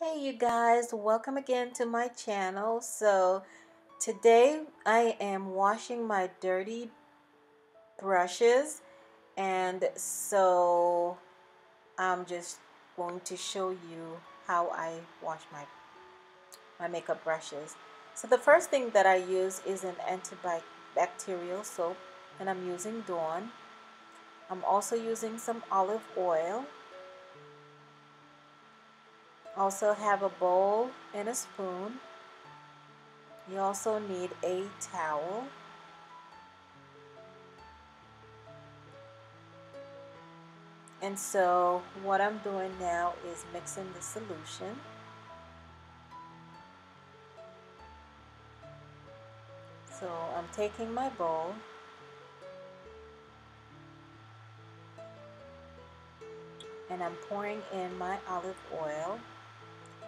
Hey you guys, welcome again to my channel. So today I am washing my dirty brushes and so I'm just going to show you how I wash my, my makeup brushes. So the first thing that I use is an antibacterial soap and I'm using Dawn. I'm also using some olive oil Also have a bowl and a spoon. You also need a towel. And so what I'm doing now is mixing the solution. So I'm taking my bowl and I'm pouring in my olive oil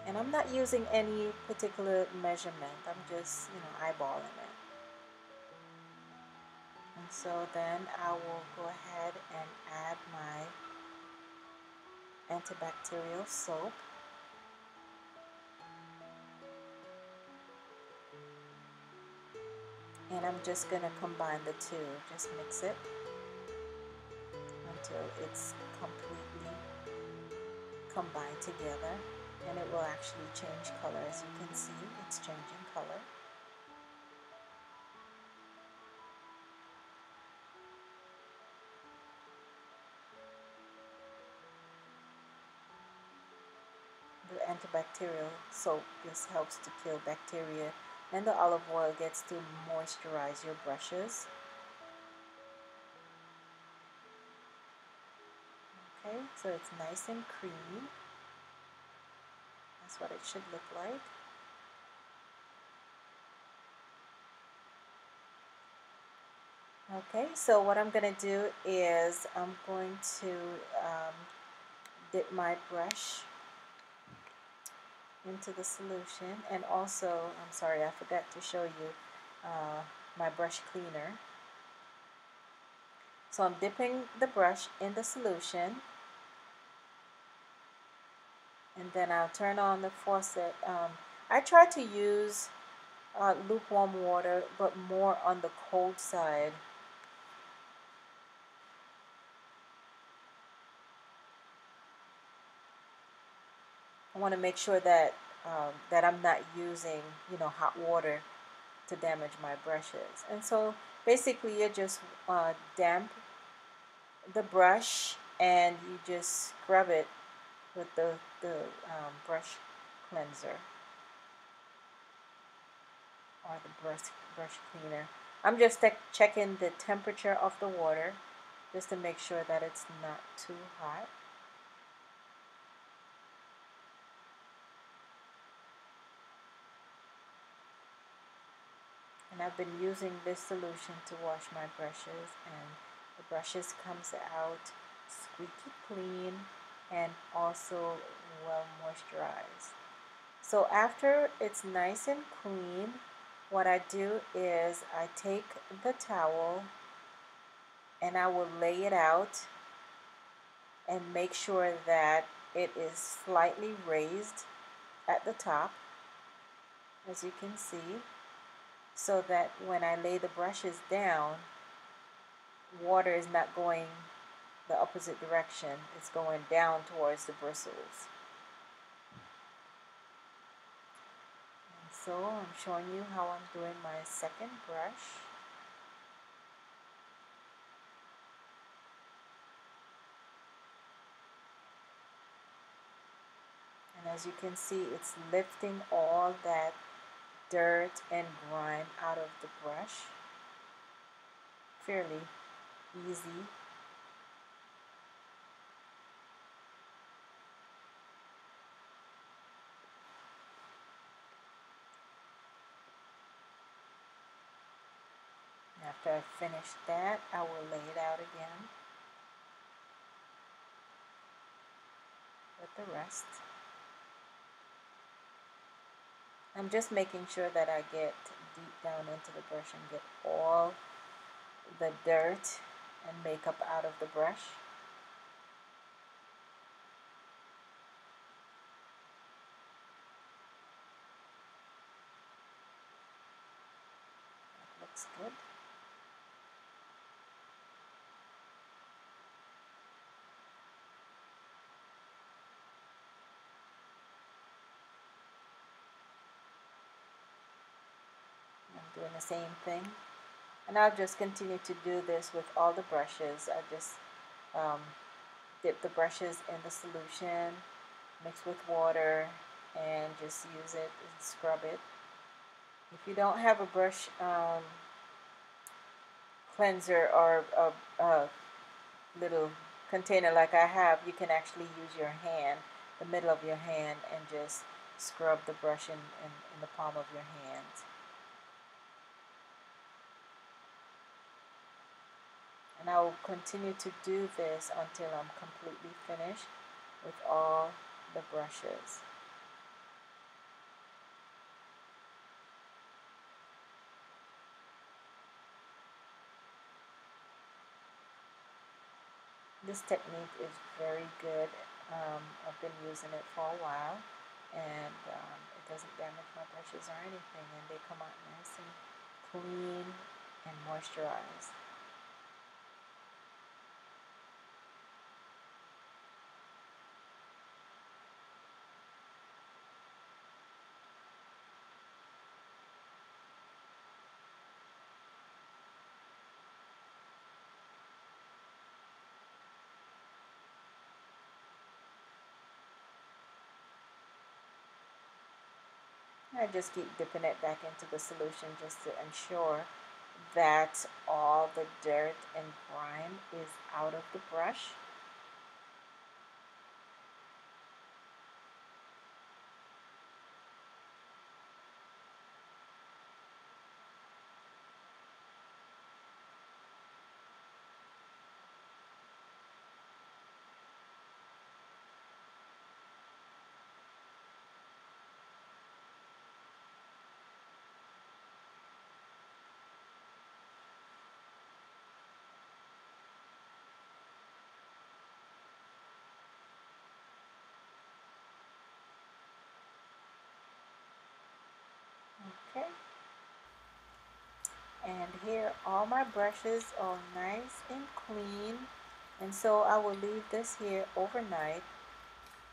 and I'm not using any particular measurement I'm just you know eyeballing it. And so then I will go ahead and add my antibacterial soap. And I'm just going to combine the two just mix it until it's completely combined together and it will actually change color. As you can see it's changing color. The antibacterial soap just helps to kill bacteria. And the olive oil gets to moisturize your brushes. Okay so it's nice and creamy that's what it should look like. Okay, so what I'm going to do is I'm going to um, dip my brush into the solution and also, I'm sorry, I forgot to show you uh, my brush cleaner. So I'm dipping the brush in the solution and then I'll turn on the faucet. Um, I try to use uh, lukewarm water, but more on the cold side. I want to make sure that um, that I'm not using, you know, hot water to damage my brushes. And so basically you just uh, damp the brush and you just scrub it with the, the um, brush cleanser or the brush, brush cleaner. I'm just checking the temperature of the water just to make sure that it's not too hot. And I've been using this solution to wash my brushes and the brushes comes out squeaky clean and also well moisturized. So after it's nice and clean, what I do is I take the towel and I will lay it out and make sure that it is slightly raised at the top as you can see so that when I lay the brushes down water is not going the opposite direction. It's going down towards the bristles. And so I'm showing you how I'm doing my second brush. And as you can see, it's lifting all that dirt and grime out of the brush fairly easy after I finish that, I will lay it out again with the rest. I'm just making sure that I get deep down into the brush and get all the dirt and makeup out of the brush. Looks good. Doing the same thing. And I'll just continue to do this with all the brushes. I just um, dip the brushes in the solution, mix with water, and just use it and scrub it. If you don't have a brush um, cleanser or a, a little container like I have, you can actually use your hand, the middle of your hand, and just scrub the brush in, in, in the palm of your hand. And I will continue to do this until I'm completely finished with all the brushes. This technique is very good. Um, I've been using it for a while and um, it doesn't damage my brushes or anything and they come out nice and clean and moisturized. I just keep dipping it back into the solution just to ensure that all the dirt and grime is out of the brush. Okay. And here all my brushes are nice and clean. And so I will leave this here overnight.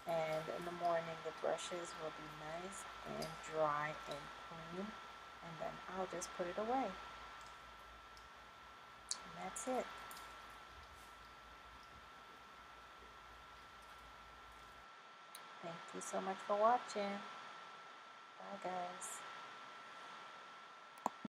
And in the morning the brushes will be nice and dry and clean. And then I'll just put it away. And that's it. Thank you so much for watching. Bye guys.